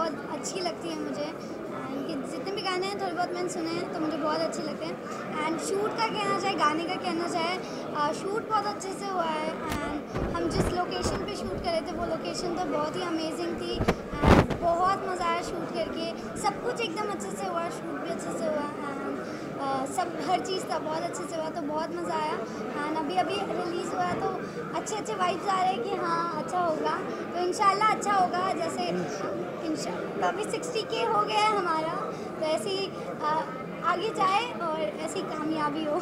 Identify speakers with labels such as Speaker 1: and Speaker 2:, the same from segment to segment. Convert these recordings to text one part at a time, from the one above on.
Speaker 1: बहुत अच्छी लगती है मुझे। इनके जितने भी गाने हैं, थोड़े बहुत मैंने सुने हैं तो मुझे बहुत अच्छे लगते हैं। एंड शूट का कहना चाहे, गाने का कहना चाहे शूट बहुत अच्छे से हुआ है। एंड हम जिस लोकेशन पे शूट कर रहे थे, वो लोकेशन तो बहुत ही अमेजिंग थी। एंड बहुत मज़ा आया शूट करके। सब कुछ एकदम अच्छे से हुआ शूट भी अच्छे से हुआ। सब हर चीज़ था बहुत अच्छे से हुआ तो बहुत मज़ा आया। एंड अभी अभी रिलीज़ हुआ तो अच्छे अच्छे वाइब्स आ रहे हैं कि हाँ अच्छा होगा। तो इन अच्छा होगा जैसे इन तो अभी सिक्सटी के हो गया है हमारा तो ऐसे ही आगे जाए और ऐसी कामयाबी हो।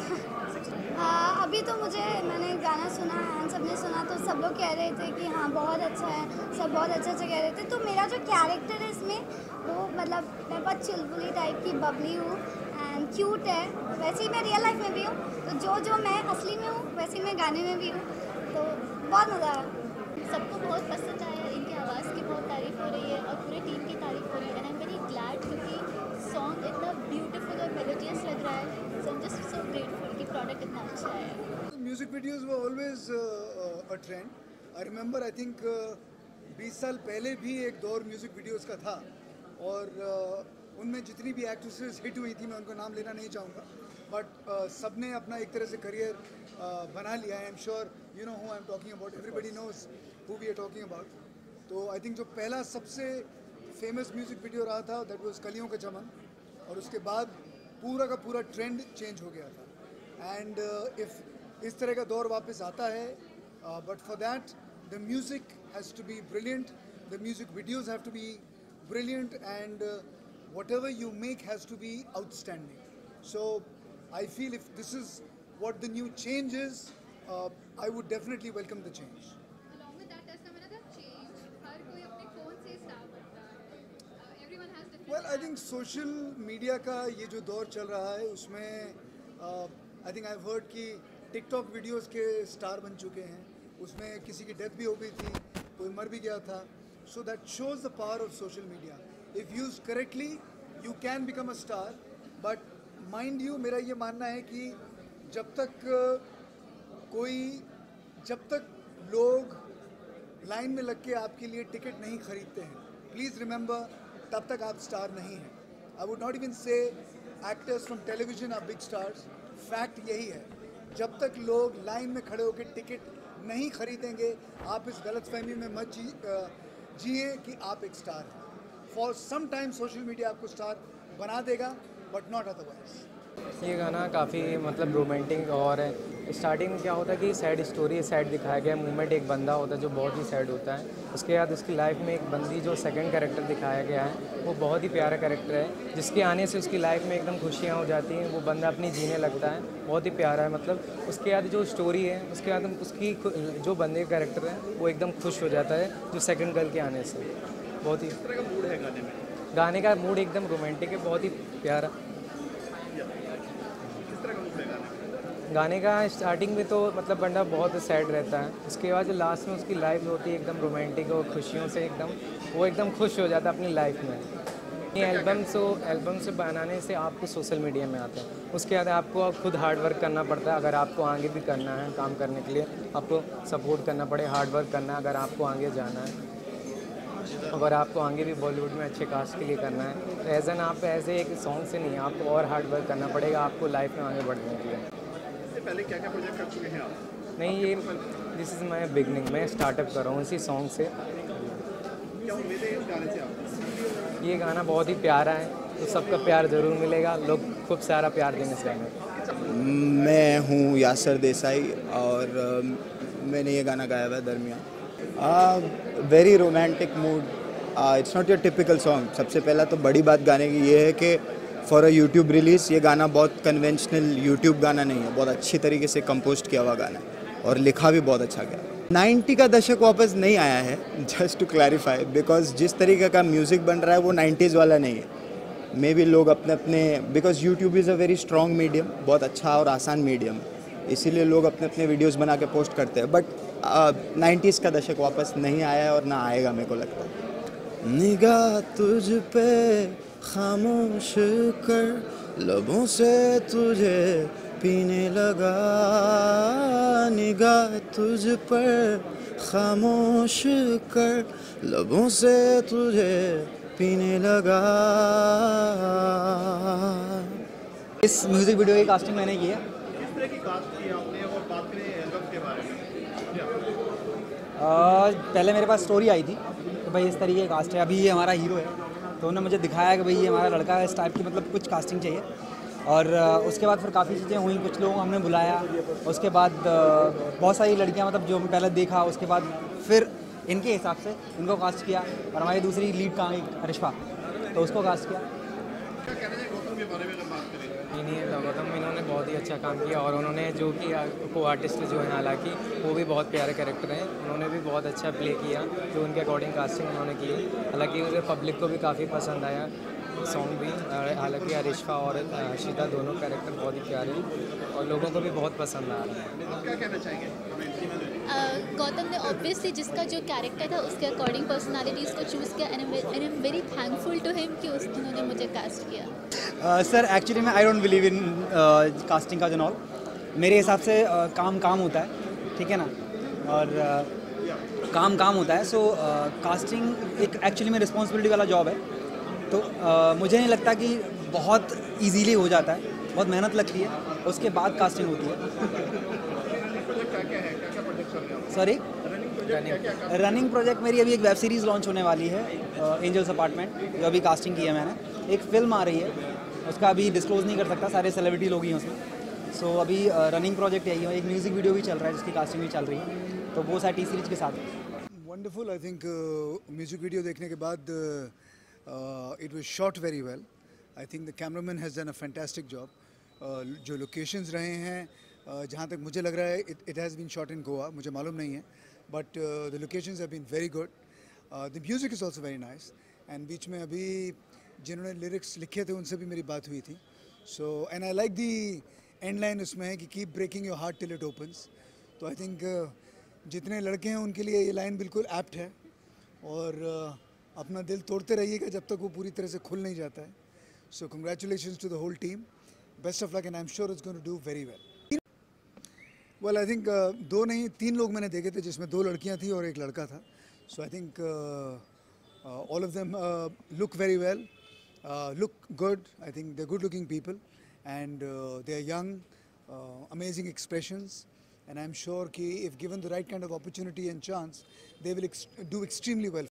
Speaker 1: आ, अभी तो मुझे मैंने गाना सुना एंड सबने सुना तो सब लोग कह रहे थे कि हाँ बहुत अच्छा है सब बहुत अच्छे अच्छे कह रहे थे। तो मेरा जो कैरेक्टर है इसमें वो मतलब मैं बहुत चिलबुली टाइप की बबली हूँ। क्यूट है वैसे ही मैं रियल लाइफ में भी हूँ तो जो जो मैं असली में हूँ वैसे ही मैं गाने में भी हूँ तो बहुत मज़ा आया।
Speaker 2: सबको बहुत पसंद आया इनकी आवाज़ की बहुत तारीफ़ हो रही है और पूरे टीम की तारीफ़ हो रही है। And I am very glad क्योंकि सॉन्ग इतना ब्यूटीफुल और मेलोडियस लग रहा है सो जस्ट सो ग्रेटफुल कि प्रोडक्ट इतना अच्छा है।
Speaker 3: Music videos were always a trend I remember I think 20 साल पहले भी एक दौर म्यूज़िक वीडियोस का था। और uh, उनमें जितनी भी एक्ट्रेसेस हिट हुई थी मैं उनका नाम लेना नहीं चाहूँगा। बट uh, सबने अपना एक तरह से करियर uh, बना लिया I am sure you know who I am talking about everybody knows who we are talking about तो आई थिंक जो पहला सबसे फ़ेमस म्यूज़िक वीडियो रहा था दैट वॉज़ कलियों का चमन। और उसके बाद पूरा का पूरा ट्रेंड चेंज हो गया था। एंड इफ़ uh, इस तरह का दौर वापस आता है but for that the music has to be brilliant the music videos have to be brilliant. And uh, whatever you make has to be outstanding. So I feel if this is what the new change is, uh, I would definitely welcome the change.
Speaker 4: Along with that, there's some another change. हर कोई अपने phone से star बनता है. Uh, everyone has different.
Speaker 3: Well, I think social media का ये जो दौर चल रहा है उसमें uh, I think I've heard कि TikTok videos के स्टार बन चुके हैं उसमें किसी की डेथ भी हो गई थी कोई मर भी गया था so that shows the power of social media If used correctly, you can become a star. But mind you, मेरा ये मानना है कि जब तक कोई, जब तक लोग लाइन में लग के आपके लिए टिकट नहीं खरीदते हैं प्लीज़ रिमेंबर तब तक आप स्टार नहीं हैं। I would not even say actors from television are big stars fact यही है। जब तक लोग लाइन में खड़े होकर टिकट नहीं खरीदेंगे, आप इस गलत फहमी में मत जी जिए कि आप एक स्टार हैं। For some time social media आपको स्टार बना देगा बट नॉट अदरवाइज़
Speaker 5: ये गाना काफ़ी मतलब रोमांटिक और स्टार्टिंग में क्या होता है कि सैड स्टोरी सैड दिखाया गया मूवमेंट एक बंदा होता है जो बहुत ही सैड होता है। उसके बाद उसकी लाइफ में एक बंदी जो सेकंड कैरेक्टर दिखाया गया है, वो बहुत ही प्यारा कैरेक्टर है, जिसके आने से उसकी लाइफ में एकदम खुशियाँ हो जाती हैं, वो बंदा अपनी जीने लगता है, बहुत ही प्यारा है मतलब। उसके बाद जो स्टोरी है, उसके बाद उसकी जो बंदे का कैरेक्टर है, वो एकदम खुश हो जाता है, जो सेकेंड गर्ल के आने से। बहुत ही गाने का मूड एकदम रोमांटिक है बहुत ही प्यारा। गाने का स्टार्टिंग में तो मतलब बंदा बहुत सैड रहता है। उसके बाद जो लास्ट में उसकी लाइफ होती है एकदम रोमांटिक और खुशियों से एकदम वो एकदम खुश हो जाता है अपनी लाइफ में। ये एल्बम से एल्बम से बनाने से आपको सोशल मीडिया में आता है। उसके बाद आपको खुद हार्ड वर्क करना पड़ता है अगर आपको आगे भी करना है काम करने के लिए आपको सपोर्ट करना पड़े हार्ड वर्क करना है अगर आपको आगे जाना है। अगर आपको आगे भी बॉलीवुड में अच्छे कास्ट के लिए करना है तो एज एन आप ऐसे एक सॉन्ग से नहीं आपको और हार्ड वर्क करना पड़ेगा आपको लाइफ में आगे बढ़ने के लिए।
Speaker 6: पहले क्या क्या प्रोजेक्ट कर चुके हैं आप?
Speaker 5: नहीं ये दिस इज़ माई बिगनिंग मैं स्टार्टअप कर रहा हूँ इसी सॉन्ग से। ये गाना बहुत ही प्यारा है तो सबका प्यार ज़रूर मिलेगा लोग खूब सारा प्यार देंगे इस गाने
Speaker 7: मैं हूँ यासर देसाई और मैंने ये गाना गाया हुआ है Darmiyaan. Very romantic mood it's not your typical song सबसे पहला तो बड़ी बात गाने की ये है कि फॉर अ यूट्यूब रिलीज़ ये गाना बहुत कन्वेंशनल यूट्यूब गाना नहीं है। बहुत अच्छी तरीके से कंपोज किया हुआ गाना है और लिखा भी बहुत अच्छा गया 90 का दशक वापस नहीं आया है जस्ट टू क्लैरिफाई बिकॉज़ जिस तरीके का म्यूज़िक बन रहा है, वो 90s वाला नहीं है। मे बी लोग अपने अपने because YouTube is a very strong medium बहुत अच्छा और आसान मीडियम इसीलिए लोग अपने अपने वीडियोज़ बना के पोस्ट करते हैं। बट नाइन्टीज़ का दशक वापस नहीं आया है और ना आएगा मेरे को लगता है। निगाह तुझ पे खामोश कर लबों से तुझे पीने लगा। निगाह तुझ पर खामोश कर लबों से तुझे पीने लगा।
Speaker 8: इस म्यूज़िक वीडियो की कास्टिंग मैंने की है
Speaker 6: किस तरह की कास्ट की आपने और बात करें एल्बम के बारे में क्या
Speaker 8: आ, पहले मेरे पास स्टोरी आई थी कि भाई इस तरीके की कास्ट है। अभी ये हमारा हीरो है। तो उन्होंने मुझे दिखाया कि भाई ये हमारा लड़का है। इस टाइप की मतलब कुछ कास्टिंग चाहिए। और उसके बाद फिर काफ़ी चीज़ें हुई। कुछ लोगों को हमने बुलाया। उसके बाद बहुत सारी लड़कियाँ मतलब जो हमने पहले देखा, उसके बाद फिर इनके हिसाब से इनको कास्ट किया। और हमारी दूसरी लीड कहाँ गई? अरिश्वा तो उसको कास्ट किया।
Speaker 6: के बारे में अगर बात करें।
Speaker 5: इन्हीं इन्होंने बहुत ही अच्छा काम किया और उन्होंने जो कि को आर्टिस्ट जो हैं हालाँकि वो भी बहुत प्यारे कैरेक्टर हैं। उन्होंने भी बहुत अच्छा प्ले किया जो उनके अकॉर्डिंग कास्टिंग उन्होंने की हालाँकि उसे पब्लिक को भी काफ़ी पसंद आया। सॉन्ग भी हालाँकि अरिश्का और अशिता दोनों कैरेक्टर बहुत ही प्यारे हैं और लोगों को भी बहुत पसंद आ रहा है।
Speaker 6: क्या कहना चाहेंगे?
Speaker 2: गौतम ने ऑब्वियसली जिसका जो कैरेक्टर था उसके अकॉर्डिंग पर्सनालिटीज़ को चूज़ किया and I am very thankful to him कि उस उन्होंने मुझे कास्ट किया।
Speaker 8: सर एक्चुअली मैं I don't believe in casting का जनॉल मेरे हिसाब से uh, काम काम होता है ठीक है ना? और uh, काम काम होता है सो कास्टिंग एक एक्चुअली में रिस्पॉन्सिबिलिटी वाला जॉब है। तो uh, मुझे नहीं लगता कि बहुत इजीली हो जाता है बहुत मेहनत लगती है उसके बाद कास्टिंग होती है
Speaker 6: प्रोजेक्ट क्या क्या है क्या क्या प्रोजेक्ट चल रहे हैं
Speaker 8: सॉरी
Speaker 6: रनिंग प्रोजेक्ट
Speaker 8: रनिंग मेरी अभी एक वेब सीरीज़ लॉन्च होने वाली है एंजल्स अपार्टमेंट जो अभी कास्टिंग की है मैंने। एक फ़िल्म आ रही है उसका अभी डिस्क्लोज नहीं कर सकता सारे सेलिब्रिटी लोग ही हैं उसमें। सो so, अभी रनिंग प्रोजेक्ट यही है एक म्यूज़िक वीडियो भी चल रहा है जिसकी कास्टिंग भी चल रही है। तो वो सारी टी सीरीज़ के साथ
Speaker 3: wonderful I think music video देखने के बाद it was shot very well I think the cameraman has done a fantastic job जो लोकेशंस रहे हैं जहाँ तक मुझे लग रहा है it has been shot in Goa मुझे मालूम नहीं है but the locations have been very good the music is also very nice and बीच में अभी जिन्होंने लिरिक्स लिखे थे उनसे भी मेरी बात हुई थी. So and I like the end line उसमें है कि keep breaking your heart till it opens तो आई थिंक जितने लड़के हैं उनके लिए ये लाइन बिल्कुल एप्ट है. और uh, अपना दिल तोड़ते रहिएगा जब तक वो पूरी तरह से खुल नहीं जाता है. So congratulation to the whole team best of luck and I am sure it's going to do very well well I think दो नहीं तीन लोग मैंने देखे थे जिसमें दो लड़कियाँ थी और एक लड़का था। So I think all of them look very well look good I think they good looking people and they are young amazing expressions and I'm sure कि if given the right kind of opportunity and chance, they will ex- do extremely well